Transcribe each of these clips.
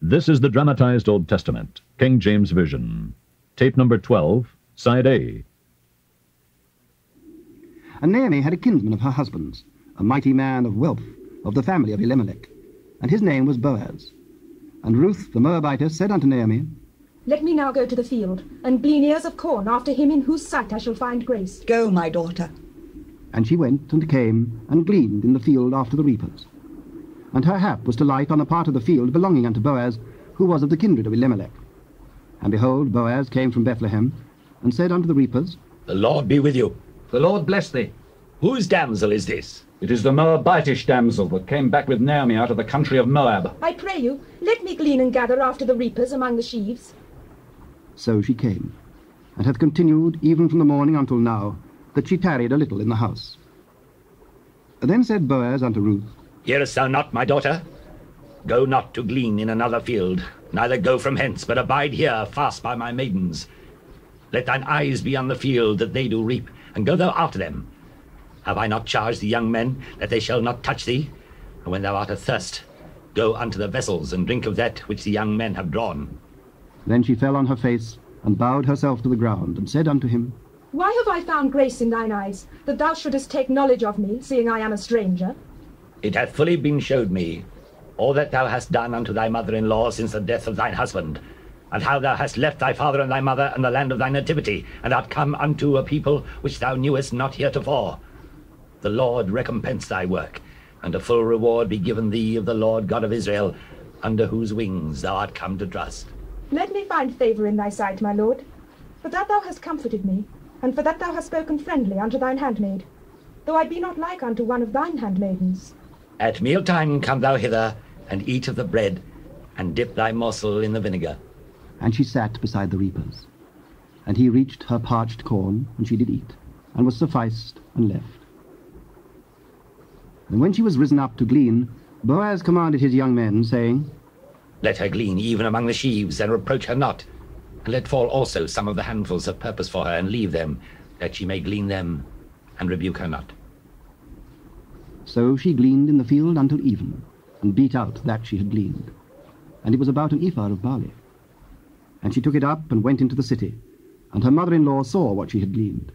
This is the dramatized Old Testament, King James Version. Tape number 12, Side A. And Naomi had a kinsman of her husband's, a mighty man of wealth, of the family of Elimelech, and his name was Boaz. And Ruth the Moabitess said unto Naomi, Let me now go to the field, and glean ears of corn after him in whose sight I shall find grace. Go, my daughter. And she went and came and gleaned in the field after the reapers. And her hap was to light on a part of the field belonging unto Boaz, who was of the kindred of Elimelech. And behold, Boaz came from Bethlehem, and said unto the reapers, The Lord be with you. The Lord bless thee. Whose damsel is this? It is the Moabitish damsel that came back with Naomi out of the country of Moab. I pray you, let me glean and gather after the reapers among the sheaves. So she came, and hath continued even from the morning until now, that she tarried a little in the house. Then said Boaz unto Ruth, Hearest thou not, my daughter? Go not to glean in another field, neither go from hence, but abide here fast by my maidens. Let thine eyes be on the field that they do reap, and go thou after them. Have I not charged the young men that they shall not touch thee? And when thou art athirst, go unto the vessels and drink of that which the young men have drawn. Then she fell on her face, and bowed herself to the ground, and said unto him, Why have I found grace in thine eyes, that thou shouldest take knowledge of me, seeing I am a stranger? It hath fully been showed me all that thou hast done unto thy mother-in-law since the death of thine husband, and how thou hast left thy father and thy mother and the land of thy nativity, and art come unto a people which thou knewest not heretofore. The Lord recompense thy work, and a full reward be given thee of the Lord God of Israel, under whose wings thou art come to trust. Let me find favour in thy sight, my lord, for that thou hast comforted me, and for that thou hast spoken friendly unto thine handmaid, though I be not like unto one of thine handmaidens. At mealtime come thou hither, and eat of the bread, and dip thy morsel in the vinegar. And she sat beside the reapers. And he reached her parched corn, and she did eat, and was sufficed, and left. And when she was risen up to glean, Boaz commanded his young men, saying, Let her glean even among the sheaves, and reproach her not. And let fall also some of the handfuls of purpose for her, and leave them, that she may glean them, and rebuke her not. So she gleaned in the field until even, and beat out that she had gleaned. And it was about an ephah of barley. And she took it up and went into the city, and her mother-in-law saw what she had gleaned.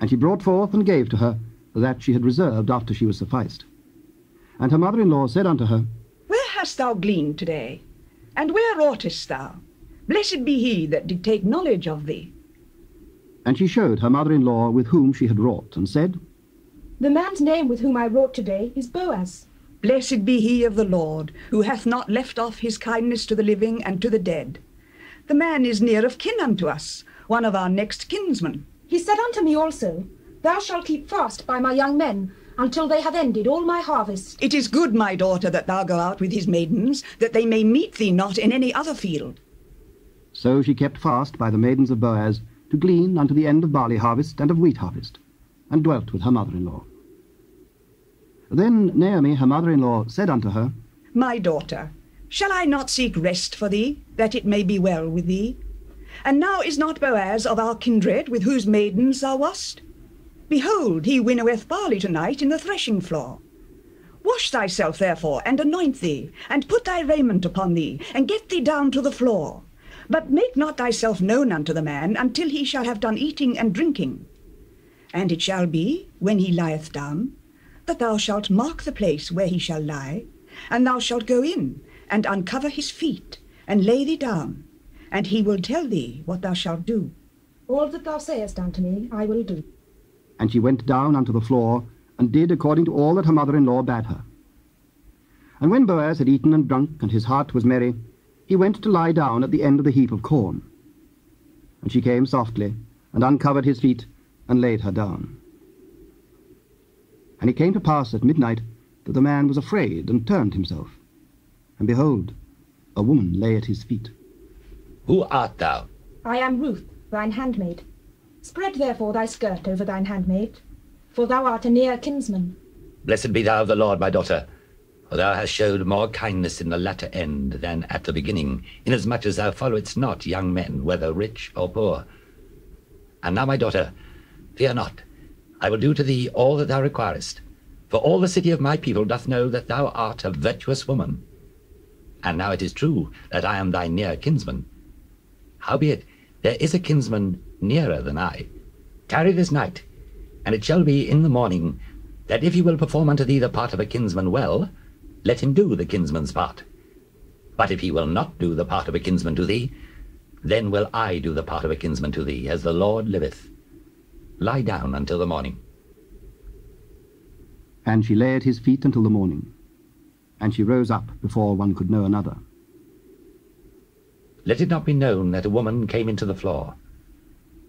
And she brought forth and gave to her that she had reserved after she was sufficed. And her mother-in-law said unto her, Where hast thou gleaned today? And where wroughtest thou? Blessed be he that did take knowledge of thee. And she showed her mother-in-law with whom she had wrought, and said, The man's name with whom I wrought today is Boaz. Blessed be he of the Lord, who hath not left off his kindness to the living and to the dead. The man is near of kin unto us, one of our next kinsmen. He said unto me also, Thou shalt keep fast by my young men, until they have ended all my harvest. It is good, my daughter, that thou go out with his maidens, that they may meet thee not in any other field. So she kept fast by the maidens of Boaz, to glean unto the end of barley harvest and of wheat harvest, and dwelt with her mother-in-law. Then Naomi, her mother-in-law, said unto her, My daughter, shall I not seek rest for thee, that it may be well with thee? And now is not Boaz of our kindred, with whose maidens thou wast? Behold, he winnoweth barley tonight in the threshing floor. Wash thyself, therefore, and anoint thee, and put thy raiment upon thee, and get thee down to the floor. But make not thyself known unto the man until he shall have done eating and drinking. And it shall be, when he lieth down, that thou shalt mark the place where he shall lie, and thou shalt go in, and uncover his feet, and lay thee down, and he will tell thee what thou shalt do. All that thou sayest unto me, I will do. And she went down unto the floor, and did according to all that her mother-in-law bade her. And when Boaz had eaten and drunk, and his heart was merry, he went to lie down at the end of the heap of corn. And she came softly, and uncovered his feet, and laid her down. And it came to pass at midnight that the man was afraid, and turned himself. And behold, a woman lay at his feet. Who art thou? I am Ruth, thine handmaid. Spread therefore thy skirt over thine handmaid, for thou art a near kinsman. Blessed be thou of the Lord, my daughter, for thou hast showed more kindness in the latter end than at the beginning, inasmuch as thou followedst not young men, whether rich or poor. And now, my daughter, fear not. I will do to thee all that thou requirest, for all the city of my people doth know that thou art a virtuous woman. and now it is true that I am thy near kinsman. Howbeit, there is a kinsman nearer than I. Tarry this night, and it shall be in the morning that if he will perform unto thee the part of a kinsman well, let him do the kinsman's part. But if he will not do the part of a kinsman to thee, then will I do the part of a kinsman to thee, as the Lord liveth. Lie down until the morning. And she lay at his feet until the morning. And she rose up before one could know another. Let it not be known that a woman came into the floor.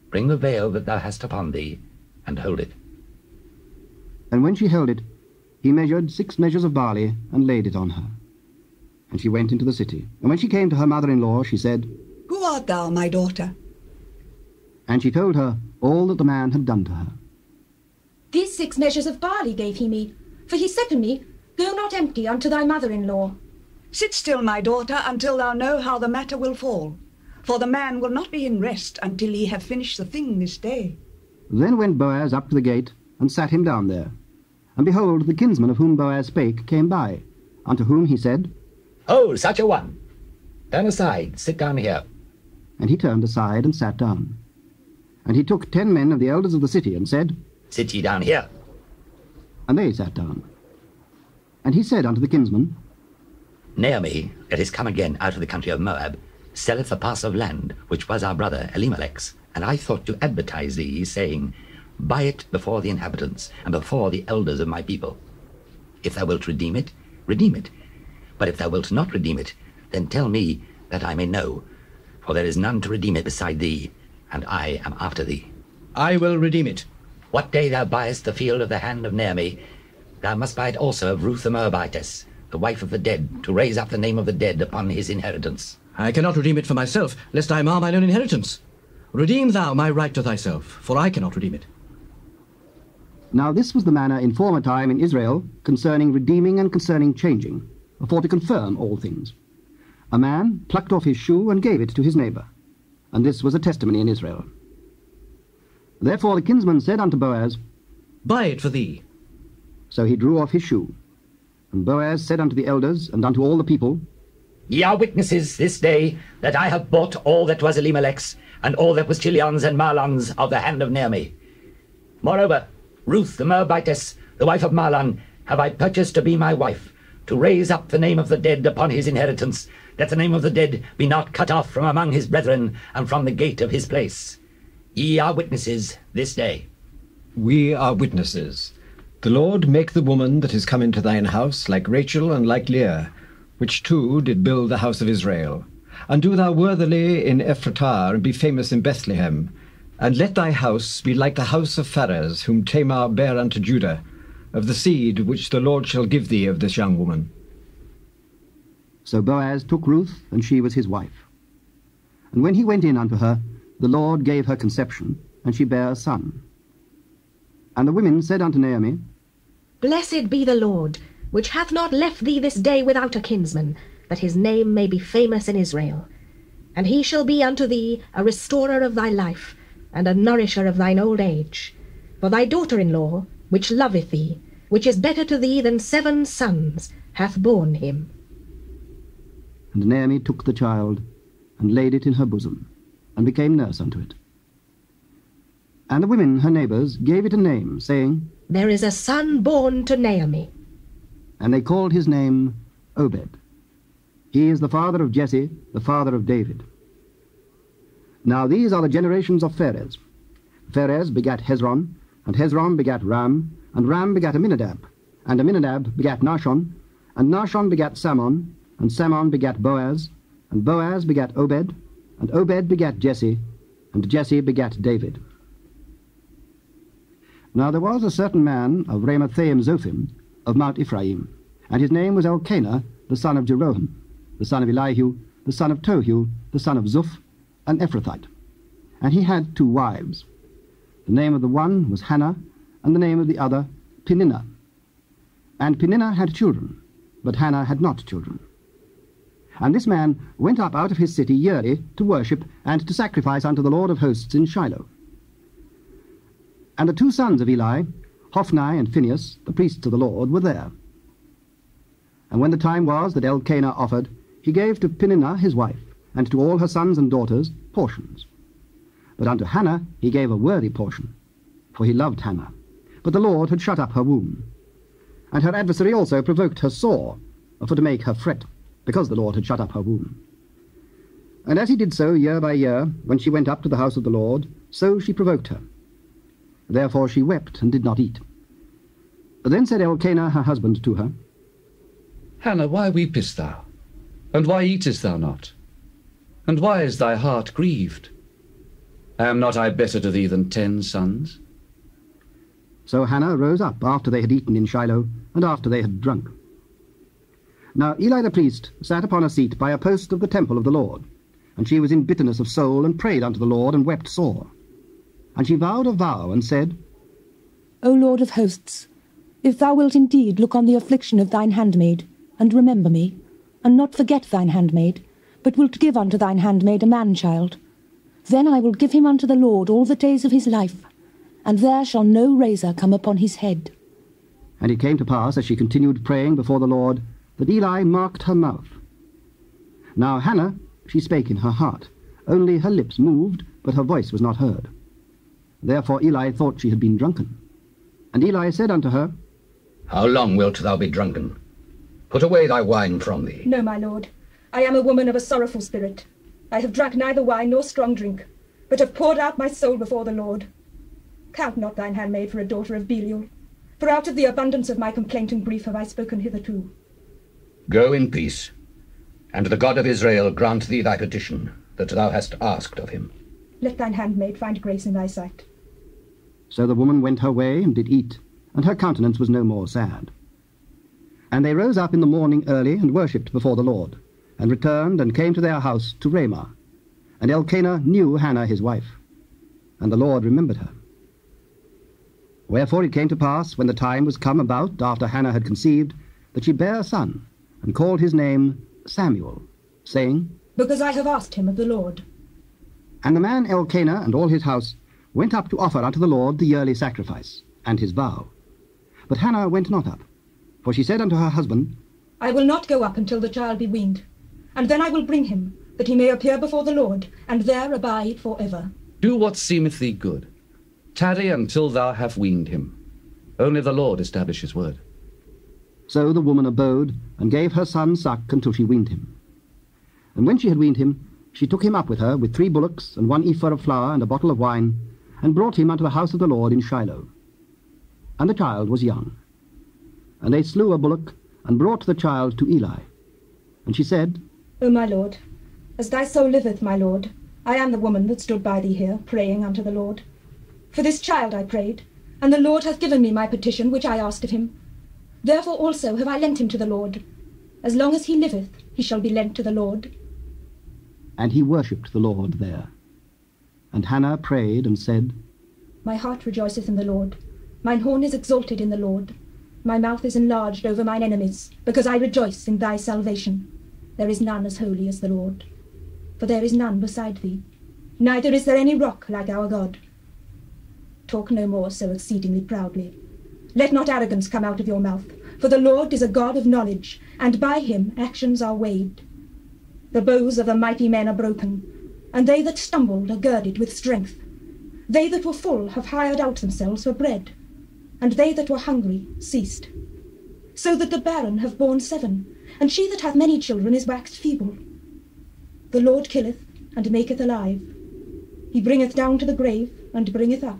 Bring the veil that thou hast upon thee, and hold it. And when she held it, he measured six measures of barley and laid it on her. And she went into the city. And when she came to her mother-in-law, she said, Who art thou, my daughter? And she told her all that the man had done to her. These six measures of barley gave he me, for he said to me, Go not empty unto thy mother-in-law. Sit still, my daughter, until thou know how the matter will fall. For the man will not be in rest until he have finished the thing this day. Then went Boaz up to the gate, and sat him down there. And behold, the kinsman of whom Boaz spake came by, unto whom he said, Oh, such a one! Turn aside, sit down here. And he turned aside and sat down. And he took ten men of the elders of the city, and said, Sit ye down here. And they sat down. And he said unto the kinsman, Naomi, that is come again out of the country of Moab, selleth a parcel of land, which was our brother Elimelech's. And I thought to advertise thee, saying, Buy it before the inhabitants, and before the elders of my people. If thou wilt redeem it, redeem it. But if thou wilt not redeem it, then tell me, that I may know. For there is none to redeem it beside thee, and I am after thee. I will redeem it. What day thou buyest the field of the hand of Naomi, thou must buy it also of Ruth the Moabitess, the wife of the dead, to raise up the name of the dead upon his inheritance. I cannot redeem it for myself, lest I mar mine own inheritance. Redeem thou my right to thyself, for I cannot redeem it. Now this was the manner in former time in Israel concerning redeeming and concerning changing, for to confirm all things. A man plucked off his shoe and gave it to his neighbour, and this was a testimony in Israel. Therefore the kinsman said unto Boaz, Buy it for thee. So he drew off his shoe. And Boaz said unto the elders and unto all the people, Ye are witnesses this day that I have bought all that was Elimelech's, and all that was Chilion's and Mahlon's of the hand of Naomi. Moreover, Ruth the Moabitess, the wife of Mahlon, have I purchased to be my wife, to raise up the name of the dead upon his inheritance, that the name of the dead be not cut off from among his brethren, and from the gate of his place. Ye are witnesses this day. We are witnesses. The Lord make the woman that is come into thine house like Rachel and like Leah, which two did build the house of Israel. And do thou worthily in Ephratah, and be famous in Bethlehem. And let thy house be like the house of Pharez, whom Tamar bare unto Judah, of the seed which the Lord shall give thee of this young woman. So Boaz took Ruth, and she was his wife. And when he went in unto her, the Lord gave her conception, and she bare a son. And the women said unto Naomi, Blessed be the Lord, which hath not left thee this day without a kinsman, that his name may be famous in Israel. And he shall be unto thee a restorer of thy life, and a nourisher of thine old age. For thy daughter-in-law, which loveth thee, which is better to thee than seven sons, hath borne him. And Naomi took the child, and laid it in her bosom, and became nurse unto it. And the women, her neighbours, gave it a name, saying, There is a son born to Naomi. And they called his name Obed. He is the father of Jesse, the father of David. Now these are the generations of Pharez. Pharez begat Hezron, and Hezron begat Ram, and Ram begat Amminadab, and Amminadab begat Nahshon, and Nahshon begat Salmon, and Salmon begat Boaz, and Boaz begat Obed, and Obed begat Jesse, and Jesse begat David. Now there was a certain man of Ramathaim Zophim, of Mount Ephraim, and his name was Elkanah, the son of Jeroham, the son of Elihu, the son of Tohu, the son of Zuph, an Ephrathite. And he had two wives. The name of the one was Hannah, and the name of the other Peninnah. And Peninnah had children, but Hannah had not children. And this man went up out of his city yearly to worship and to sacrifice unto the Lord of hosts in Shiloh. And the two sons of Eli, Hophni and Phinehas, the priests of the Lord, were there. And when the time was that Elkanah offered, he gave to Peninnah his wife, and to all her sons and daughters portions. But unto Hannah he gave a worthy portion, for he loved Hannah. But the Lord had shut up her womb. And her adversary also provoked her sore, for to make her fret, because the Lord had shut up her womb. And as he did so year by year, when she went up to the house of the Lord, so she provoked her. Therefore she wept and did not eat. Then said Elkanah her husband to her, Hannah, why weepest thou? And why eatest thou not? And why is thy heart grieved? Am not I better to thee than ten sons? So Hannah rose up after they had eaten in Shiloh, and after they had drunk. Now Eli the priest sat upon a seat by a post of the temple of the Lord, and she was in bitterness of soul, and prayed unto the Lord, and wept sore. And she vowed a vow, and said, O Lord of hosts, if thou wilt indeed look on the affliction of thine handmaid, and remember me, and not forget thine handmaid, but wilt give unto thine handmaid a man-child, then I will give him unto the Lord all the days of his life, and there shall no razor come upon his head. And it came to pass, as she continued praying before the Lord, that Eli marked her mouth. Now Hannah, she spake in her heart, only her lips moved, but her voice was not heard. Therefore Eli thought she had been drunken. And Eli said unto her, How long wilt thou be drunken? Put away thy wine from thee. No, my lord. I am a woman of a sorrowful spirit. I have drank neither wine nor strong drink, but have poured out my soul before the Lord. Count not thine handmaid for a daughter of Belial, for out of the abundance of my complaint and grief have I spoken hitherto. Go in peace, and the God of Israel grant thee thy petition that thou hast asked of him. Let thine handmaid find grace in thy sight. So the woman went her way and did eat, and her countenance was no more sad. And they rose up in the morning early and worshipped before the Lord, and returned and came to their house to Ramah. And Elkanah knew Hannah his wife, and the Lord remembered her. Wherefore it came to pass, when the time was come about after Hannah had conceived, that she bare a son, and called his name Samuel, saying, Because I have asked him of the Lord. And the man Elkanah and all his house went up to offer unto the Lord the yearly sacrifice, and his vow. But Hannah went not up, for she said unto her husband, I will not go up until the child be weaned, and then I will bring him, that he may appear before the Lord, and there abide for ever. Do what seemeth thee good. Tarry until thou have weaned him. Only the Lord establish his word. So the woman abode, and gave her son suck until she weaned him. And when she had weaned him, she took him up with her, with three bullocks, and one ephah of flour, and a bottle of wine, and brought him unto the house of the Lord in Shiloh. And the child was young. And they slew a bullock, and brought the child to Eli. And she said, O my lord, as thy soul liveth, my lord, I am the woman that stood by thee here, praying unto the Lord. For this child I prayed, and the Lord hath given me my petition which I asked of him. Therefore also have I lent him to the Lord. As long as he liveth, he shall be lent to the Lord. And he worshipped the Lord there. And Hannah prayed and said, My heart rejoiceth in the Lord. Mine horn is exalted in the Lord. My mouth is enlarged over mine enemies, because I rejoice in thy salvation. There is none as holy as the Lord. For there is none beside thee, neither is there any rock like our God. Talk no more so exceedingly proudly. Let not arrogance come out of your mouth, for the Lord is a God of knowledge, and by him actions are weighed. The bows of the mighty men are broken, and they that stumbled are girded with strength. They that were full have hired out themselves for bread, and they that were hungry ceased. So that the barren have borne seven, and she that hath many children is waxed feeble. The Lord killeth, and maketh alive. He bringeth down to the grave, and bringeth up.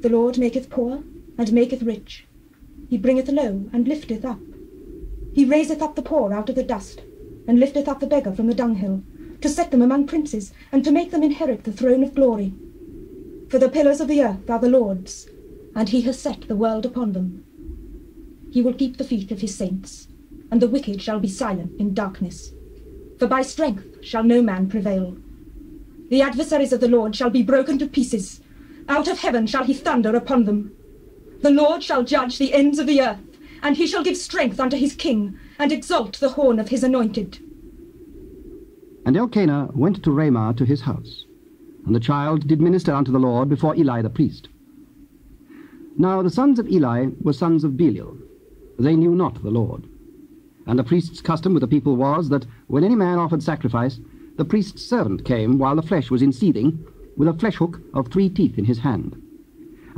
The Lord maketh poor, and maketh rich. He bringeth low, and lifteth up. He raiseth up the poor out of the dust, and lifteth up the beggar from the dunghill, to set them among princes, and to make them inherit the throne of glory. For the pillars of the earth are the Lord's, and he has set the world upon them. He will keep the feet of his saints, and the wicked shall be silent in darkness. For by strength shall no man prevail. The adversaries of the Lord shall be broken to pieces. Out of heaven shall he thunder upon them. The Lord shall judge the ends of the earth, and he shall give strength unto his king, and exalt the horn of his anointed. And Elkanah went to Ramah to his house, and the child did minister unto the Lord before Eli the priest. Now the sons of Eli were sons of Belial. They knew not the Lord. And the priest's custom with the people was that when any man offered sacrifice, the priest's servant came while the flesh was in seething, with a flesh hook of three teeth in his hand.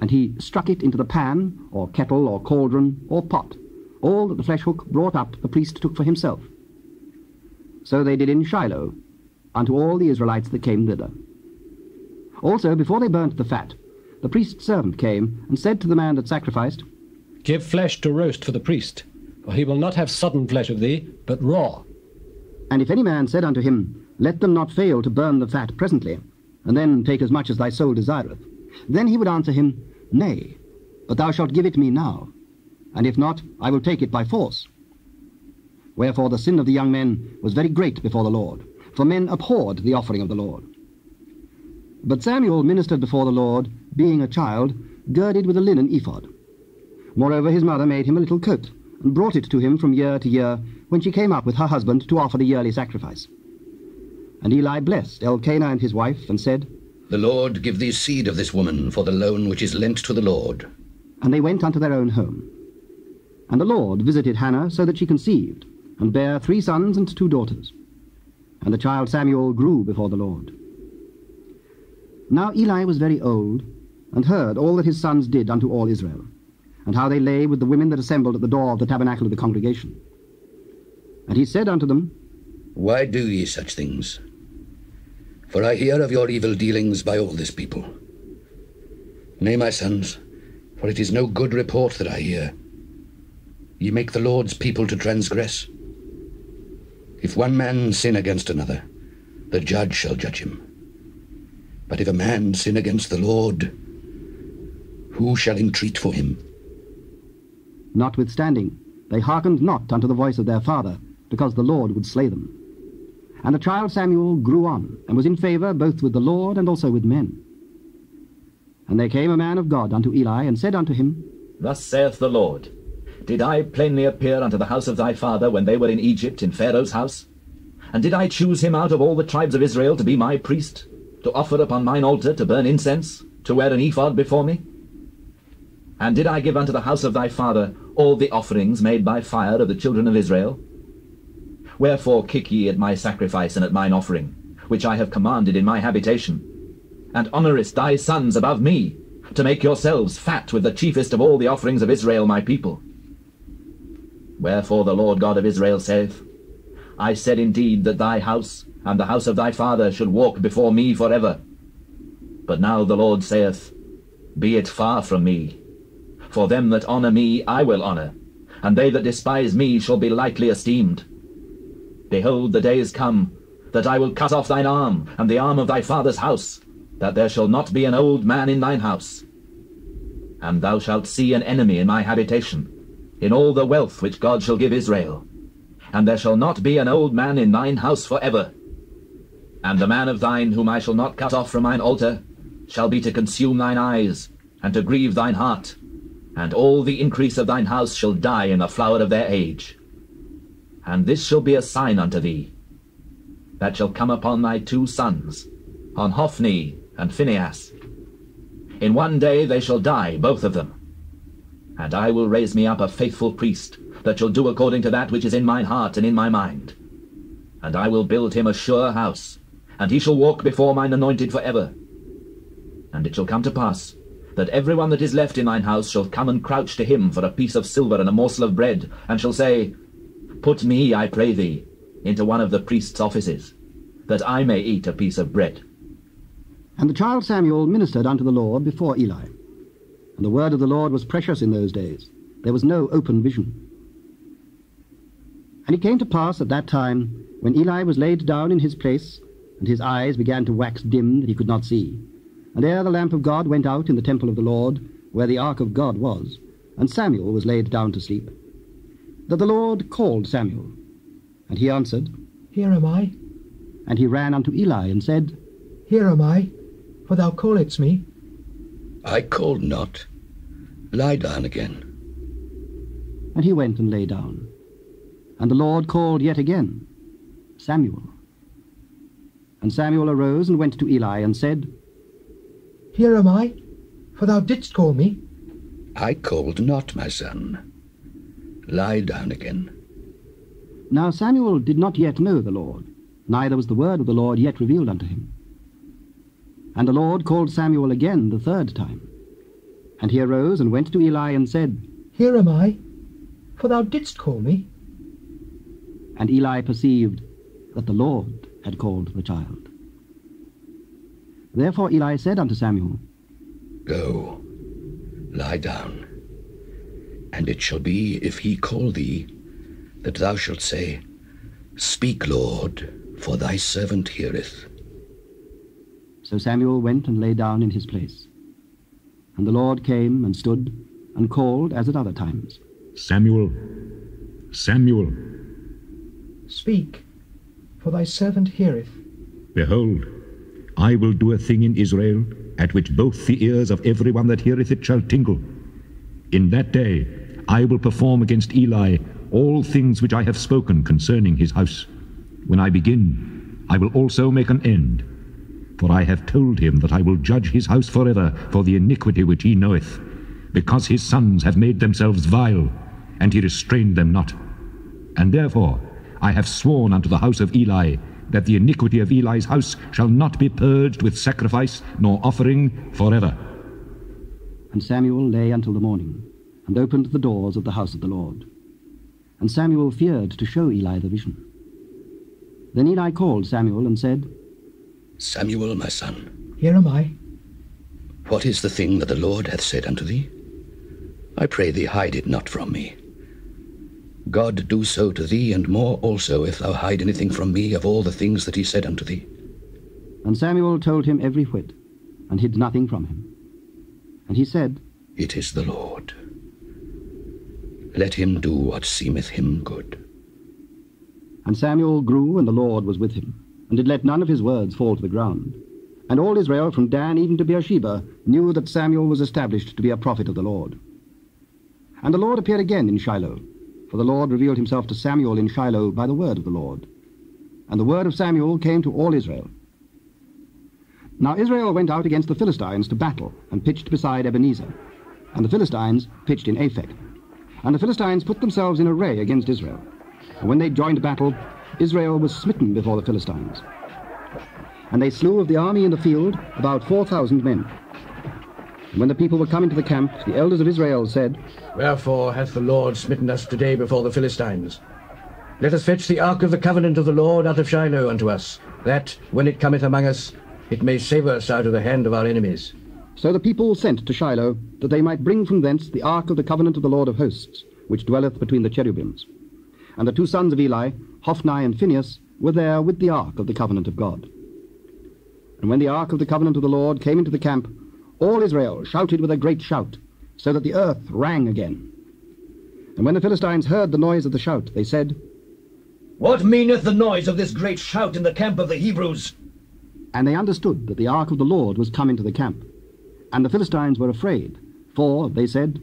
And he struck it into the pan, or kettle, or cauldron, or pot. All that the flesh hook brought up the priest took for himself. So they did in Shiloh, unto all the Israelites that came thither. Also, before they burnt the fat, the priest's servant came and said to the man that sacrificed, Give flesh to roast for the priest, for he will not have sodden flesh of thee, but raw. And if any man said unto him, Let them not fail to burn the fat presently, and then take as much as thy soul desireth, then he would answer him, Nay, but thou shalt give it me now, and if not, I will take it by force. Wherefore the sin of the young men was very great before the Lord, for men abhorred the offering of the Lord. But Samuel ministered before the Lord, being a child, girded with a linen ephod. Moreover, his mother made him a little coat, and brought it to him from year to year, when she came up with her husband to offer the yearly sacrifice. And Eli blessed Elkanah and his wife, and said, The Lord give thee seed of this woman for the loan which is lent to the Lord. And they went unto their own home. And the Lord visited Hannah so that she conceived, and bare three sons and two daughters. And the child Samuel grew before the Lord. Now Eli was very old, and heard all that his sons did unto all Israel, and how they lay with the women that assembled at the door of the tabernacle of the congregation. And he said unto them, Why do ye such things? For I hear of your evil dealings by all this people. Nay, my sons, for it is no good report that I hear. Ye make the Lord's people to transgress. If one man sin against another, the judge shall judge him. But if a man sin against the Lord, who shall entreat for him? Notwithstanding, they hearkened not unto the voice of their father, because the Lord would slay them. And the child Samuel grew on, and was in favour both with the Lord and also with men. And there came a man of God unto Eli, and said unto him, Thus saith the Lord, Did I plainly appear unto the house of thy father when they were in Egypt in Pharaoh's house? And did I choose him out of all the tribes of Israel to be my priest, to offer upon mine altar to burn incense, to wear an ephod before me? And did I give unto the house of thy father all the offerings made by fire of the children of Israel? Wherefore kick ye at my sacrifice and at mine offering, which I have commanded in my habitation? And honourest thy sons above me, to make yourselves fat with the chiefest of all the offerings of Israel my people? Wherefore the Lord God of Israel saith, I said indeed that thy house and the house of thy father should walk before me for ever. But now the Lord saith, Be it far from me. For them that honour me I will honour, and they that despise me shall be lightly esteemed. Behold, the day is come, that I will cut off thine arm, and the arm of thy father's house, that there shall not be an old man in thine house. And thou shalt see an enemy in my habitation, in all the wealth which God shall give Israel. And there shall not be an old man in thine house for ever. And the man of thine whom I shall not cut off from mine altar shall be to consume thine eyes, and to grieve thine heart, and all the increase of thine house shall die in the flower of their age. And this shall be a sign unto thee, that shall come upon thy two sons, on Hophni and Phinehas. In one day they shall die, both of them. And I will raise me up a faithful priest, that shall do according to that which is in mine heart and in my mind. And I will build him a sure house, and he shall walk before mine anointed for ever. And it shall come to pass, that every one that is left in thine house shall come and crouch to him for a piece of silver and a morsel of bread, and shall say, Put me, I pray thee, into one of the priest's offices, that I may eat a piece of bread. And the child Samuel ministered unto the Lord before Eli. And the word of the Lord was precious in those days. There was no open vision. And it came to pass at that time, when Eli was laid down in his place, and his eyes began to wax dim that he could not see, and ere the lamp of God went out in the temple of the Lord, where the ark of God was, and Samuel was laid down to sleep, that the Lord called Samuel. And he answered, Here am I. And he ran unto Eli, and said, Here am I, for thou calledst me. I called not. Lie down again. And he went and lay down. And the Lord called yet again, Samuel. And Samuel arose and went to Eli, and said, Here am I, for thou didst call me. I called not, my son. Lie down again. Now Samuel did not yet know the Lord, neither was the word of the Lord yet revealed unto him. And the Lord called Samuel again the third time. And he arose and went to Eli and said, Here am I, for thou didst call me. And Eli perceived that the Lord had called the child. Therefore Eli said unto Samuel, Go, lie down. And it shall be, if he call thee, that thou shalt say, Speak, Lord, for thy servant heareth. So Samuel went and lay down in his place. And the Lord came and stood and called as at other times. Samuel, Samuel, Speak, for thy servant heareth. behold, I will do a thing in Israel, at which both the ears of every one that heareth it shall tingle. In that day I will perform against Eli all things which I have spoken concerning his house. When I begin, I will also make an end. For I have told him that I will judge his house forever for the iniquity which he knoweth, because his sons have made themselves vile, and he restrained them not. And therefore I have sworn unto the house of Eli that the iniquity of Eli's house shall not be purged with sacrifice nor offering forever. And Samuel lay until the morning, and opened the doors of the house of the Lord. And Samuel feared to show Eli the vision. Then Eli called Samuel and said, Samuel, my son, Here am I. what is the thing that the Lord hath said unto thee? I pray thee, hide it not from me. God do so to thee, and more also, if thou hide anything from me of all the things that he said unto thee. And Samuel told him every whit, and hid nothing from him. And he said, It is the Lord. Let him do what seemeth him good. And Samuel grew, and the Lord was with him, and did let none of his words fall to the ground. And all Israel, from Dan even to Beersheba, knew that Samuel was established to be a prophet of the Lord. And the Lord appeared again in Shiloh, for the Lord revealed himself to Samuel in Shiloh by the word of the Lord. And the word of Samuel came to all Israel. Now Israel went out against the Philistines to battle, and pitched beside Ebenezer. And the Philistines pitched in Aphek. And the Philistines put themselves in array against Israel. And when they joined battle, Israel was smitten before the Philistines. And they slew of the army in the field about four thousand men. And when the people were come into the camp, the elders of Israel said, Wherefore hath the Lord smitten us today before the Philistines? Let us fetch the ark of the covenant of the Lord out of Shiloh unto us, that, when it cometh among us, it may save us out of the hand of our enemies. So the people sent to Shiloh, that they might bring from thence the ark of the covenant of the Lord of hosts, which dwelleth between the cherubims. And the two sons of Eli, Hophni and Phinehas, were there with the ark of the covenant of God. And when the ark of the covenant of the Lord came into the camp, all Israel shouted with a great shout, so that the earth rang again. And when the Philistines heard the noise of the shout, they said, What meaneth the noise of this great shout in the camp of the Hebrews? And they understood that the ark of the Lord was come into the camp. And the Philistines were afraid, for, they said,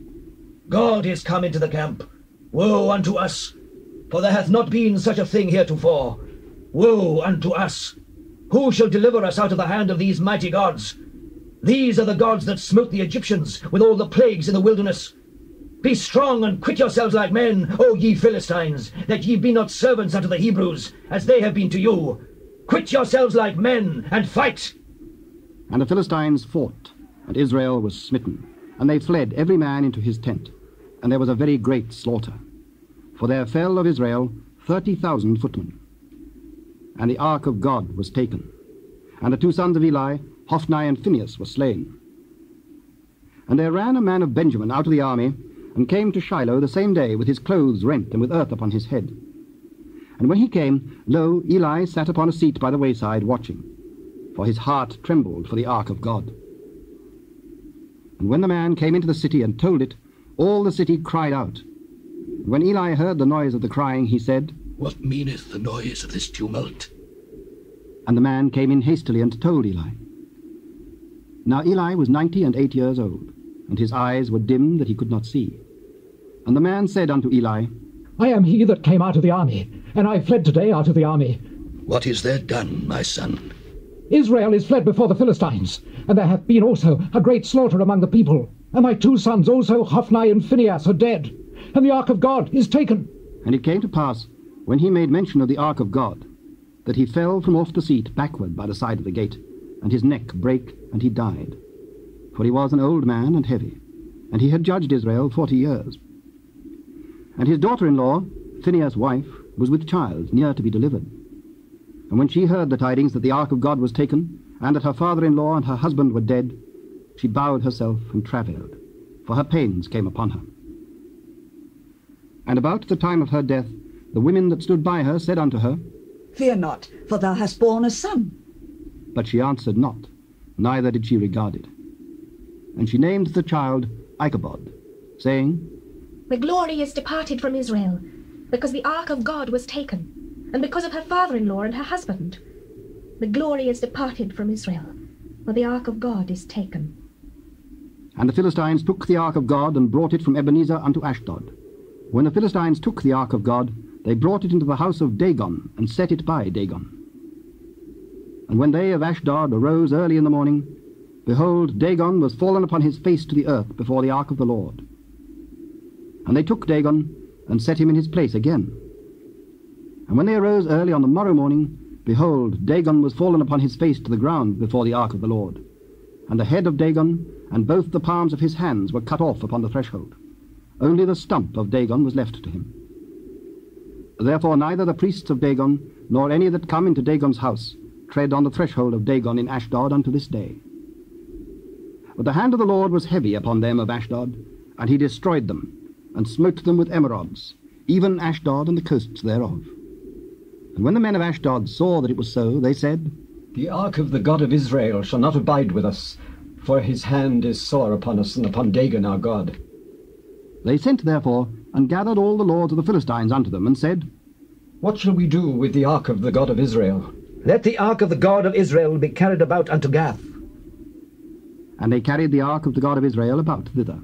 God is come into the camp. Woe unto us! For there hath not been such a thing heretofore. Woe unto us! Who shall deliver us out of the hand of these mighty gods? These are the gods that smote the Egyptians with all the plagues in the wilderness. Be strong and quit yourselves like men, O ye Philistines, that ye be not servants unto the Hebrews, as they have been to you. Quit yourselves like men, and fight! And the Philistines fought, and Israel was smitten. And they fled every man into his tent. And there was a very great slaughter. For there fell of Israel thirty thousand footmen. And the ark of God was taken. And the two sons of Eli, Hophni and Phinehas, were slain. And there ran a man of Benjamin out of the army, and came to Shiloh the same day with his clothes rent and with earth upon his head. And when he came, lo, Eli sat upon a seat by the wayside watching, for his heart trembled for the ark of God. And when the man came into the city and told it, all the city cried out. And when Eli heard the noise of the crying, he said, What meaneth the noise of this tumult? And the man came in hastily and told Eli. Now Eli was ninety and eight years old, and his eyes were dim that he could not see. And the man said unto Eli, I am he that came out of the army, and I fled today out of the army. What is there done, my son? Israel is fled before the Philistines, and there hath been also a great slaughter among the people. And my two sons also, Hophni and Phinehas, are dead, and the ark of God is taken. And it came to pass, when he made mention of the ark of God, that he fell from off the seat backward by the side of the gate, and his neck brake, and he died. For he was an old man and heavy, and he had judged Israel forty years. And his daughter-in-law, Phinehas' wife, was with child, near to be delivered. And when she heard the tidings that the ark of God was taken, and that her father-in-law and her husband were dead, she bowed herself and travelled, for her pains came upon her. And about the time of her death, the women that stood by her said unto her, Fear not, for thou hast borne a son. But she answered not, neither did she regard it. And she named the child Ichabod, saying, The glory is departed from Israel, because the ark of God was taken, and because of her father-in-law and her husband. The glory is departed from Israel, for the ark of God is taken. And the Philistines took the ark of God, and brought it from Ebenezer unto Ashdod. When the Philistines took the ark of God, they brought it into the house of Dagon, and set it by Dagon. And when they of Ashdod arose early in the morning, behold, Dagon was fallen upon his face to the earth before the ark of the Lord. And they took Dagon, and set him in his place again. And when they arose early on the morrow morning, behold, Dagon was fallen upon his face to the ground before the ark of the Lord. And the head of Dagon, and both the palms of his hands were cut off upon the threshold. Only the stump of Dagon was left to him. Therefore neither the priests of Dagon, nor any that come into Dagon's house, tread on the threshold of Dagon in Ashdod unto this day. But the hand of the Lord was heavy upon them of Ashdod, and he destroyed them, and smote them with emerods, even Ashdod and the coasts thereof. And when the men of Ashdod saw that it was so, they said, The ark of the God of Israel shall not abide with us, for his hand is sore upon us and upon Dagon our God. They sent therefore, and gathered all the lords of the Philistines unto them, and said, What shall we do with the ark of the God of Israel? Let the ark of the God of Israel be carried about unto Gath. And they carried the ark of the God of Israel about thither.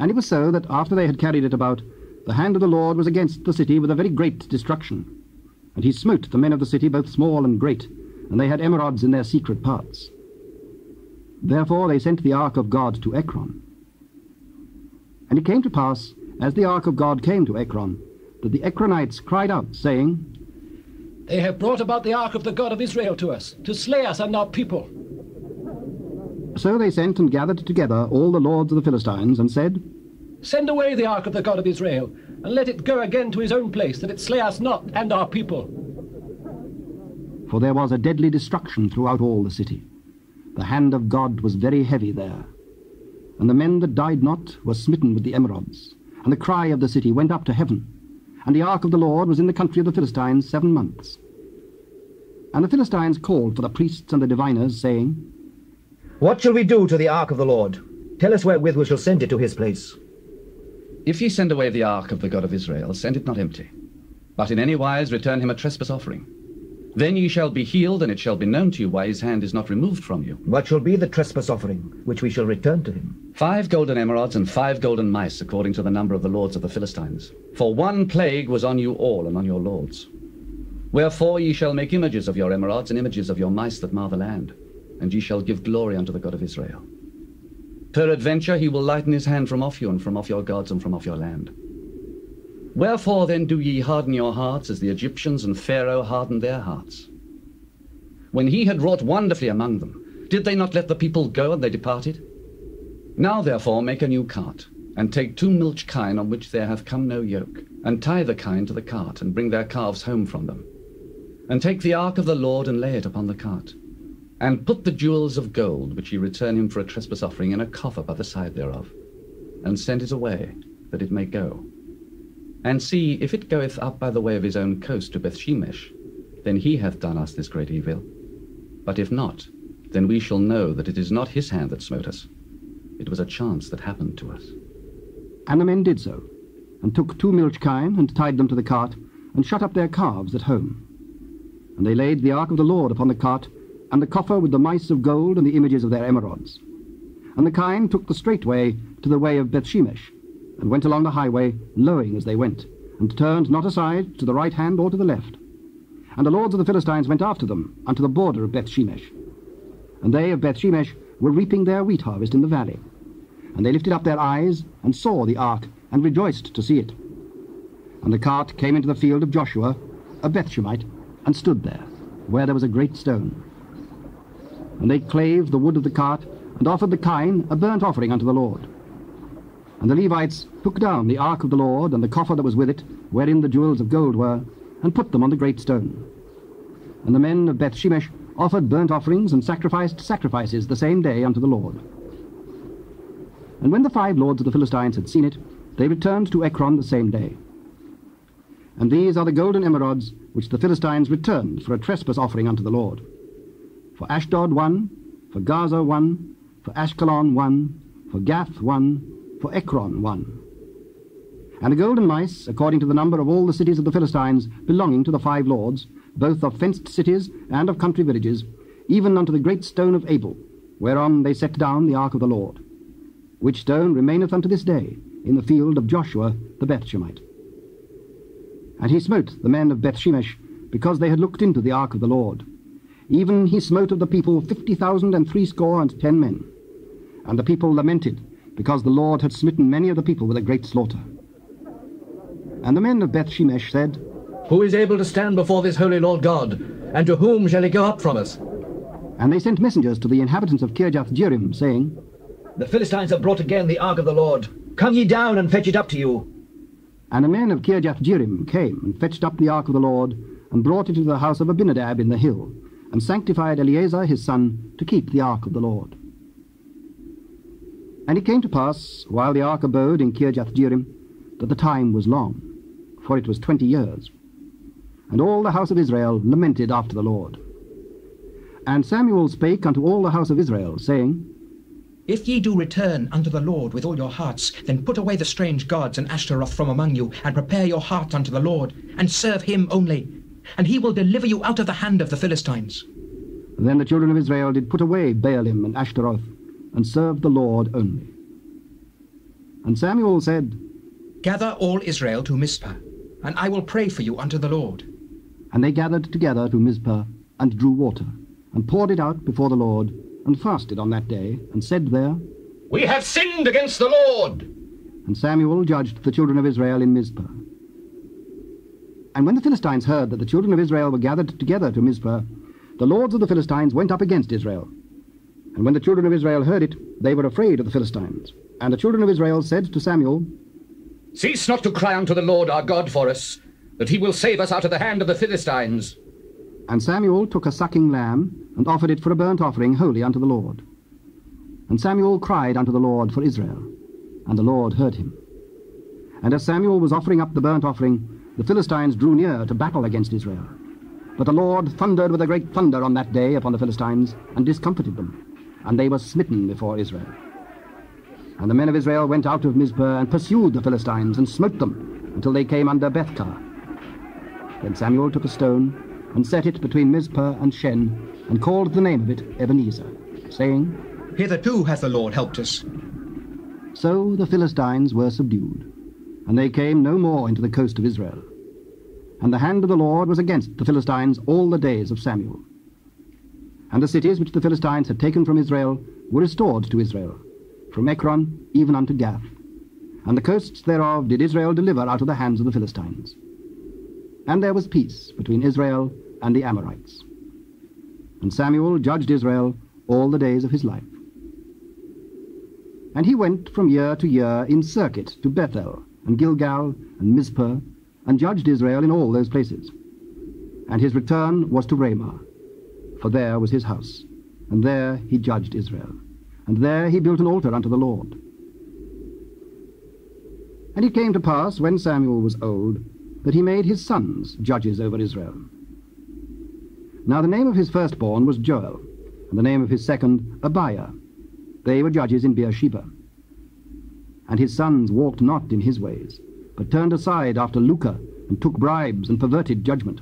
And it was so that after they had carried it about, the hand of the Lord was against the city with a very great destruction. And he smote the men of the city, both small and great, and they had emerods in their secret parts. Therefore they sent the ark of God to Ekron. And it came to pass, as the ark of God came to Ekron, that the Ekronites cried out, saying, They have brought about the ark of the God of Israel to us, to slay us and our people. So they sent and gathered together all the lords of the Philistines, and said, Send away the ark of the God of Israel, and let it go again to his own place, that it slay us not and our people. For there was a deadly destruction throughout all the city. The hand of God was very heavy there. And the men that died not were smitten with the emerods. And the cry of the city went up to heaven. And the ark of the Lord was in the country of the Philistines seven months. And the Philistines called for the priests and the diviners, saying, What shall we do to the ark of the Lord? Tell us wherewith we shall send it to his place. If ye send away the ark of the God of Israel, send it not empty, but in any wise return him a trespass offering. Then ye shall be healed, and it shall be known to you why his hand is not removed from you. What shall be the trespass offering, which we shall return to him? Five golden emerods and five golden mice, according to the number of the lords of the Philistines. For one plague was on you all and on your lords. Wherefore ye shall make images of your emerods and images of your mice that mar the land, and ye shall give glory unto the God of Israel. Peradventure he will lighten his hand from off you, and from off your gods, and from off your land. Wherefore then do ye harden your hearts, as the Egyptians and Pharaoh hardened their hearts? When he had wrought wonderfully among them, did they not let the people go, and they departed? Now therefore make a new cart, and take two milch kine on which there hath come no yoke, and tie the kine to the cart, and bring their calves home from them. And take the ark of the Lord, and lay it upon the cart. And put the jewels of gold, which ye return him for a trespass offering, in a coffer by the side thereof, and send it away, that it may go. And see, if it goeth up by the way of his own coast to Bethshemesh, then he hath done us this great evil. But if not, then we shall know that it is not his hand that smote us. It was a chance that happened to us. And the men did so, and took two milch kine, and tied them to the cart, and shut up their calves at home. And they laid the ark of the Lord upon the cart, and the coffer with the mice of gold and the images of their emerods. And the kine took the straight way to the way of Bethshemesh, and went along the highway, lowing as they went, and turned not aside to the right hand or to the left. And the lords of the Philistines went after them unto the border of Bethshemesh. And they of Bethshemesh were reaping their wheat harvest in the valley. And they lifted up their eyes, and saw the ark, and rejoiced to see it. And the cart came into the field of Joshua, a Bethshemite, and stood there, where there was a great stone. And they clave the wood of the cart, and offered the kine a burnt offering unto the Lord. And the Levites took down the ark of the Lord, and the coffer that was with it, wherein the jewels of gold were, and put them on the great stone. And the men of Bethshemesh offered burnt offerings and sacrificed sacrifices the same day unto the Lord. And when the five lords of the Philistines had seen it, they returned to Ekron the same day. And these are the golden emerods which the Philistines returned for a trespass offering unto the Lord. For Ashdod one, for Gaza one, for Ashkelon one, for Gath one, for Ekron one. And the golden mice, according to the number of all the cities of the Philistines belonging to the five lords, both of fenced cities and of country villages, even unto the great stone of Abel, whereon they set down the ark of the Lord, which stone remaineth unto this day in the field of Joshua the Bethshemite. And he smote the men of Bethshemesh, because they had looked into the ark of the Lord. Even he smote of the people fifty thousand and threescore and ten men. And the people lamented, because the Lord had smitten many of the people with a great slaughter. And the men of Bethshemesh said, Who is able to stand before this holy Lord God? And to whom shall he go up from us? And they sent messengers to the inhabitants of Kirjath Jearim, saying, The Philistines have brought again the ark of the Lord. Come ye down and fetch it up to you. And the men of Kirjath Jearim came and fetched up the ark of the Lord, and brought it into the house of Abinadab in the hill, and sanctified Eleazar his son to keep the ark of the Lord. And it came to pass, while the ark abode in Kirjath Jearim, that the time was long, for it was twenty years. And all the house of Israel lamented after the Lord. And Samuel spake unto all the house of Israel, saying, If ye do return unto the Lord with all your hearts, then put away the strange gods and Ashtaroth from among you, and prepare your heart unto the Lord, and serve him only, and he will deliver you out of the hand of the Philistines. Then the children of Israel did put away Baalim and Ashtaroth, and served the Lord only. And Samuel said, Gather all Israel to Mizpah, and I will pray for you unto the Lord. And they gathered together to Mizpah, and drew water, and poured it out before the Lord, and fasted on that day, and said there, We have sinned against the Lord. And Samuel judged the children of Israel in Mizpah. And when the Philistines heard that the children of Israel were gathered together to Mizpah, the lords of the Philistines went up against Israel. And when the children of Israel heard it, they were afraid of the Philistines. And the children of Israel said to Samuel, Cease not to cry unto the Lord our God for us, that he will save us out of the hand of the Philistines. And Samuel took a sucking lamb, and offered it for a burnt offering holy unto the Lord. And Samuel cried unto the Lord for Israel, and the Lord heard him. And as Samuel was offering up the burnt offering, the Philistines drew near to battle against Israel. But the Lord thundered with a great thunder on that day upon the Philistines, and discomfited them, and they were smitten before Israel. And the men of Israel went out of Mizpah, and pursued the Philistines, and smote them, until they came under Bethcar. Then Samuel took a stone, and set it between Mizpah and Shen, and called the name of it Ebenezer, saying, Hitherto hath the Lord helped us. So the Philistines were subdued, and they came no more into the coast of Israel. And the hand of the Lord was against the Philistines all the days of Samuel. And the cities which the Philistines had taken from Israel were restored to Israel, from Ekron even unto Gath. And the coasts thereof did Israel deliver out of the hands of the Philistines. And there was peace between Israel and the Amorites. And Samuel judged Israel all the days of his life. And he went from year to year in circuit to Bethel, and Gilgal, and Mizpah, and judged Israel in all those places. And his return was to Ramah, for there was his house, and there he judged Israel. And there he built an altar unto the Lord. And it came to pass, when Samuel was old, that he made his sons judges over Israel. Now the name of his firstborn was Joel, and the name of his second Abiah. They were judges in Beersheba. And his sons walked not in his ways, but turned aside after lucre, and took bribes, and perverted judgment.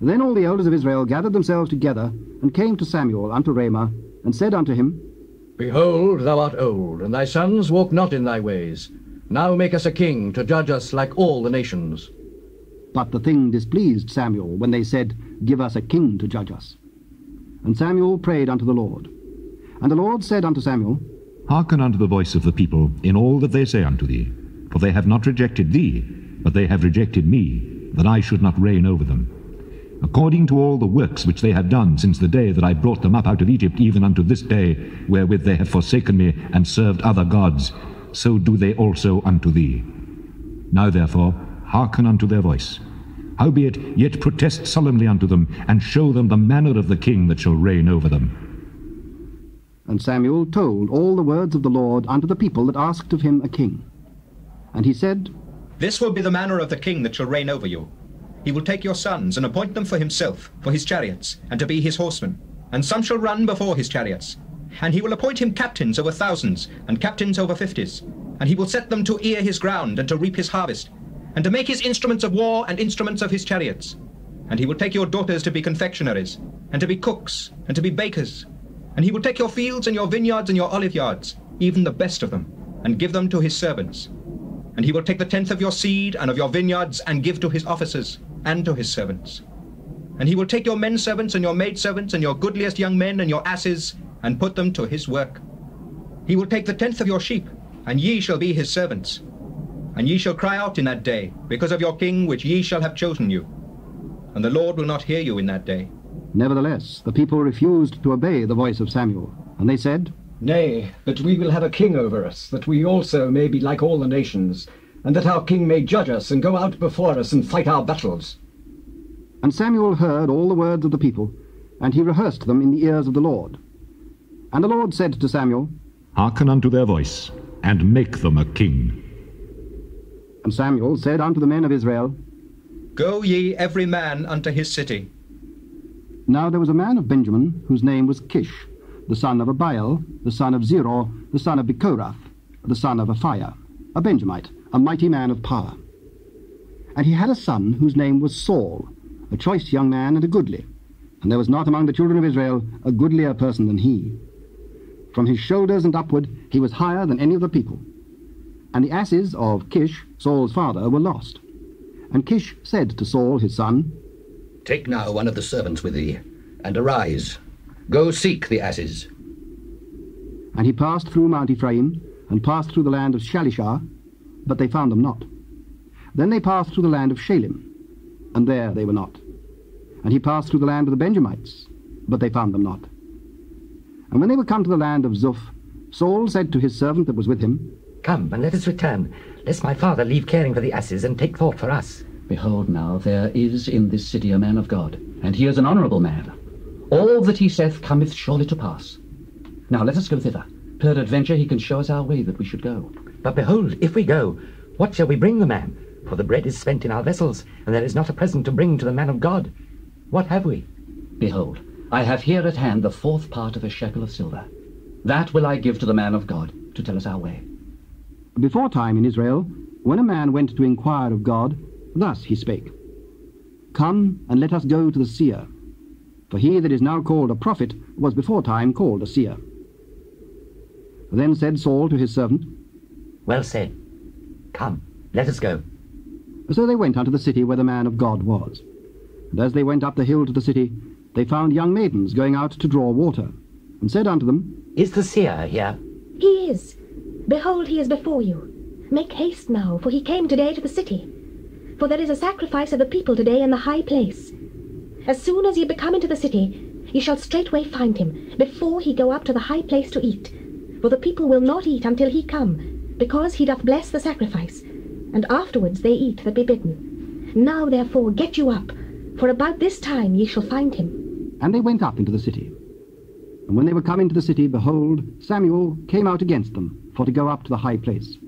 Then all the elders of Israel gathered themselves together, and came to Samuel unto Ramah, and said unto him, Behold, thou art old, and thy sons walk not in thy ways. Now make us a king to judge us like all the nations. But the thing displeased Samuel when they said, Give us a king to judge us. And Samuel prayed unto the Lord. And the Lord said unto Samuel, Hearken unto the voice of the people in all that they say unto thee, for they have not rejected thee, but they have rejected me, that I should not reign over them. According to all the works which they have done since the day that I brought them up out of Egypt, even unto this day, wherewith they have forsaken me and served other gods, so do they also unto thee. Now therefore, hearken unto their voice. Howbeit, yet protest solemnly unto them, and show them the manner of the king that shall reign over them. And Samuel told all the words of the Lord unto the people that asked of him a king. And he said, This will be the manner of the king that shall reign over you. He will take your sons and appoint them for himself, for his chariots, and to be his horsemen. And some shall run before his chariots. And he will appoint him captains over thousands, and captains over fifties. And he will set them to ear his ground, and to reap his harvest, and to make his instruments of war and instruments of his chariots. And he will take your daughters to be confectionaries, and to be cooks, and to be bakers. And he will take your fields and your vineyards and your olive yards, even the best of them, and give them to his servants. And he will take the tenth of your seed and of your vineyards, and give to his officers and to his servants. And he will take your men servants and your maid servants and your goodliest young men and your asses, and put them to his work. He will take the tenth of your sheep, and ye shall be his servants. And ye shall cry out in that day, because of your king which ye shall have chosen you. And the Lord will not hear you in that day. Nevertheless, the people refused to obey the voice of Samuel, and they said, Nay, but we will have a king over us, that we also may be like all the nations, and that our king may judge us and go out before us and fight our battles. And Samuel heard all the words of the people, and he rehearsed them in the ears of the Lord. And the Lord said to Samuel, Hearken unto their voice, and make them a king. And Samuel said unto the men of Israel, Go ye every man unto his city. Now there was a man of Benjamin, whose name was Kish, the son of Abiel, the son of Zeror, the son of Bechorath, the son of Aphiah, a Benjamite, a mighty man of power. And he had a son whose name was Saul, a choice young man and a goodly. And there was not among the children of Israel a goodlier person than he. From his shoulders and upward he was higher than any of the people. And the asses of Kish, Saul's father, were lost. And Kish said to Saul his son, Take now one of the servants with thee, and arise. Go seek the asses. And he passed through Mount Ephraim, and passed through the land of Shalisha, but they found them not. Then they passed through the land of Shalim, and there they were not. And he passed through the land of the Benjamites, but they found them not. And when they were come to the land of Zuph, Saul said to his servant that was with him, Come, and let us return, lest my father leave caring for the asses and take thought for us. Behold now, there is in this city a man of God, and he is an honourable man. All that he saith cometh surely to pass. Now let us go thither. Peradventure he can show us our way that we should go. But behold, if we go, what shall we bring the man? For the bread is spent in our vessels, and there is not a present to bring to the man of God. What have we? Behold, I have here at hand the fourth part of a shekel of silver. That will I give to the man of God to tell us our way. Before time in Israel, when a man went to inquire of God, thus he spake, Come, and let us go to the seer. For he that is now called a prophet was before time called a seer. Then said Saul to his servant, Well said. Come, let us go. So they went unto the city where the man of God was. And as they went up the hill to the city, they found young maidens going out to draw water, and said unto them, Is the seer here? He is. Behold, he is before you. Make haste now, for he came today to the city. For there is a sacrifice of the people today in the high place. As soon as ye be come into the city, ye shall straightway find him, before he go up to the high place to eat. For the people will not eat until he come, because he doth bless the sacrifice, and afterwards they eat that be bidden. Now therefore get you up, for about this time ye shall find him. And they went up into the city. And when they were come into the city, behold, Samuel came out against them, for to go up to the high place.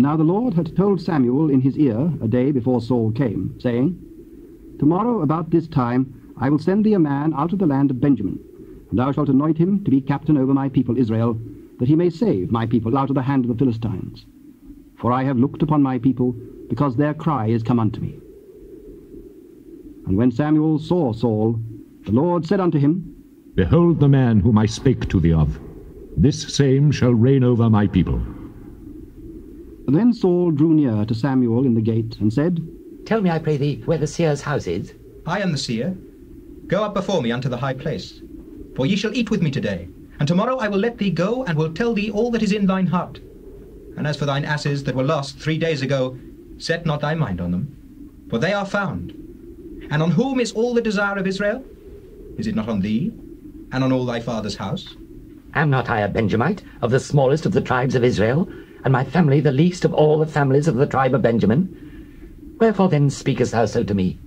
Now the Lord had told Samuel in his ear a day before Saul came, saying, Tomorrow about this time I will send thee a man out of the land of Benjamin, and thou shalt anoint him to be captain over my people Israel, that he may save my people out of the hand of the Philistines. For I have looked upon my people, because their cry is come unto me. And when Samuel saw Saul, the Lord said unto him, Behold the man whom I spake to thee of. This same shall reign over my people. Then Saul drew near to Samuel in the gate, and said, Tell me, I pray thee, where the seer's house is. I am the seer. Go up before me unto the high place. For ye shall eat with me today, and tomorrow I will let thee go, and will tell thee all that is in thine heart. And as for thine asses that were lost three days ago, set not thy mind on them, for they are found. And on whom is all the desire of Israel? Is it not on thee, and on all thy father's house? Am not I a Benjamite, of the smallest of the tribes of Israel, and my family the least of all the families of the tribe of Benjamin? Wherefore then speakest thou so to me?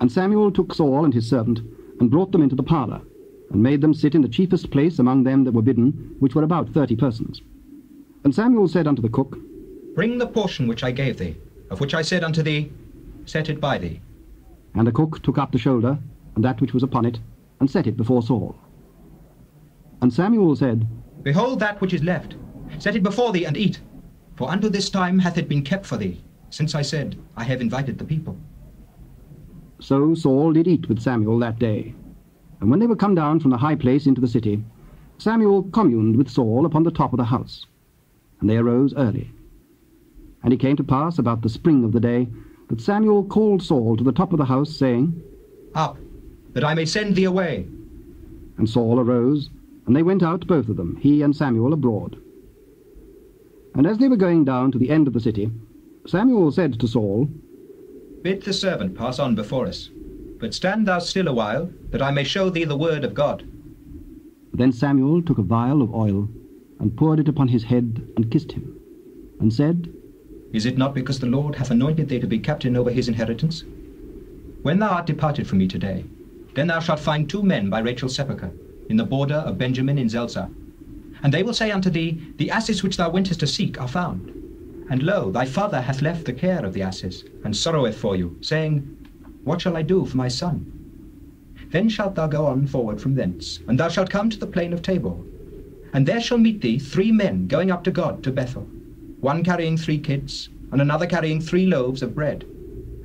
And Samuel took Saul and his servant, and brought them into the parlour, and made them sit in the chiefest place among them that were bidden, which were about thirty persons. And Samuel said unto the cook, Bring the portion which I gave thee, of which I said unto thee, Set it by thee. And the cook took up the shoulder, and that which was upon it, and set it before Saul. And Samuel said, Behold that which is left, set it before thee, and eat. For unto this time hath it been kept for thee, since I said, I have invited the people. So Saul did eat with Samuel that day. And when they were come down from the high place into the city, Samuel communed with Saul upon the top of the house. And they arose early. And it came to pass about the spring of the day that Samuel called Saul to the top of the house, saying, Up, that I may send thee away. And Saul arose, and they went out both of them, he and Samuel abroad. And as they were going down to the end of the city, Samuel said to Saul, Bid the servant pass on before us, but stand thou still a while, that I may show thee the word of God. Then Samuel took a vial of oil, and poured it upon his head, and kissed him, and said, Is it not because the Lord hath anointed thee to be captain over his inheritance? When thou art departed from me today, then thou shalt find two men by Rachel's sepulchre, in the border of Benjamin in Zelzah. And they will say unto thee, The asses which thou wentest to seek are found. And lo, thy father hath left the care of the asses, and sorroweth for you, saying, What shall I do for my son? Then shalt thou go on forward from thence, and thou shalt come to the plain of Tabor. And there shall meet thee three men going up to God to Bethel, one carrying three kids, and another carrying three loaves of bread,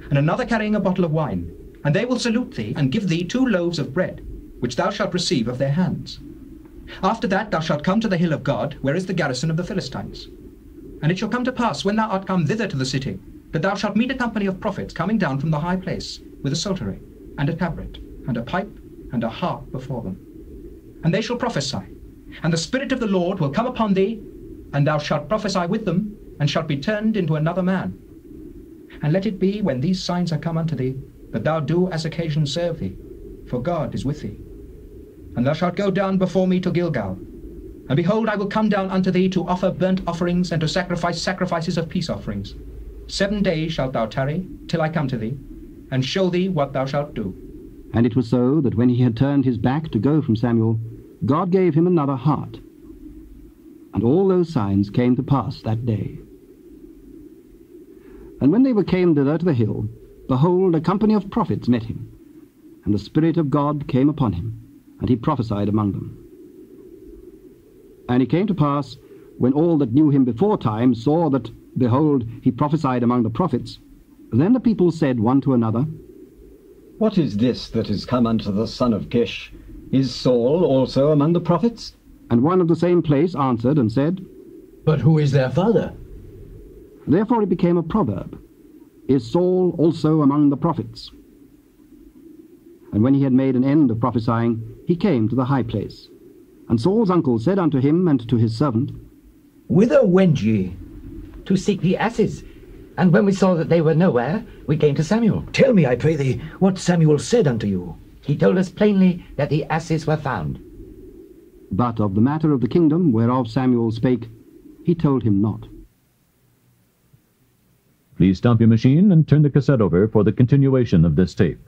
and another carrying a bottle of wine. And they will salute thee, and give thee two loaves of bread, which thou shalt receive of their hands. After that thou shalt come to the hill of God, where is the garrison of the Philistines. And it shall come to pass, when thou art come thither to the city, that thou shalt meet a company of prophets coming down from the high place, with a psaltery, and a tabret, and a pipe, and a harp before them. And they shall prophesy, and the Spirit of the Lord will come upon thee, and thou shalt prophesy with them, and shalt be turned into another man. And let it be, when these signs are come unto thee, that thou do as occasion serve thee, for God is with thee. And thou shalt go down before me to Gilgal. And behold, I will come down unto thee to offer burnt offerings and to sacrifice sacrifices of peace offerings. Seven days shalt thou tarry, till I come to thee, and show thee what thou shalt do. And it was so that when he had turned his back to go from Samuel, God gave him another heart. And all those signs came to pass that day. And when they were came thither to the hill, behold, a company of prophets met him. And the Spirit of God came upon him, and he prophesied among them. And it came to pass, when all that knew him before time saw that, behold, he prophesied among the prophets, then the people said one to another, What is this that is come unto the son of Kish? Is Saul also among the prophets? And one of the same place answered and said, But who is their father? Therefore it became a proverb, Is Saul also among the prophets? And when he had made an end of prophesying, he came to the high place. And Saul's uncle said unto him and to his servant, Whither went ye? To seek the asses. And when we saw that they were nowhere, we came to Samuel. Tell me, I pray thee, what Samuel said unto you. He told us plainly that the asses were found. But of the matter of the kingdom whereof Samuel spake, he told him not. Please stop your machine and turn the cassette over for the continuation of this tape.